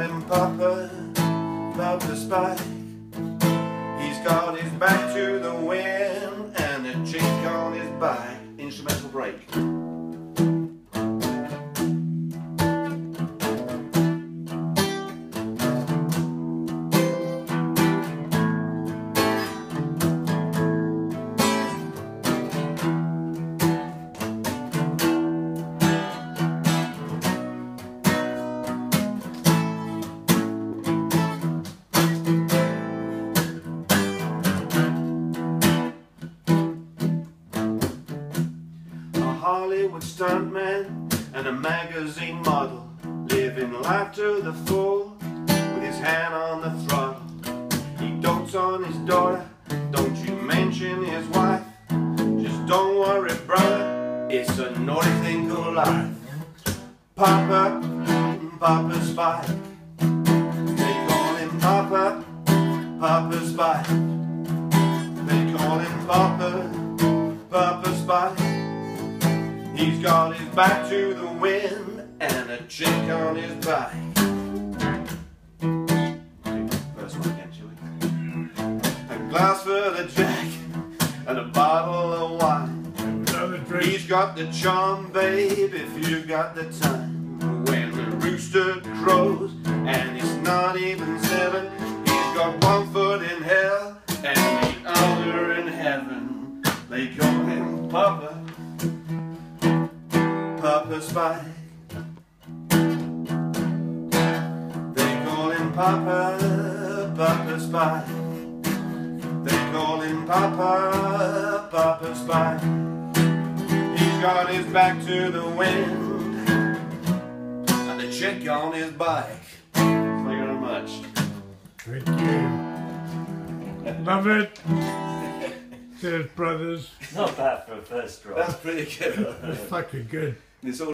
him Papa, Papa Spyk. He's got his back to the wind and a chink on his back. Instrumental break. Hollywood stuntman and a magazine model living life to the full with his hand on the throttle. He dotes on his daughter, don't you mention his wife. Just don't worry, brother, it's a naughty thing called life. Papa, Papa Spyk. They call him Papa, Papa Spyk. He's got his back to the wind and a chick on his back. First one again, shall? A glass for the jack and a bottle of wine. He's got the charm, babe, if you've got the time. When the rooster crows and it's not even seven, he's got one foot in hell and the other in heaven. They call him Papa. Papa Spyk. They call him Papa, Papa Spyk. They call him Papa, Papa Spyk. He's got his back to the wind and a chick on his bike. Thank you very much. Thank you. Love it. Cheers, brothers. Not bad for a first drop. That's pretty good. That's fucking good. It's all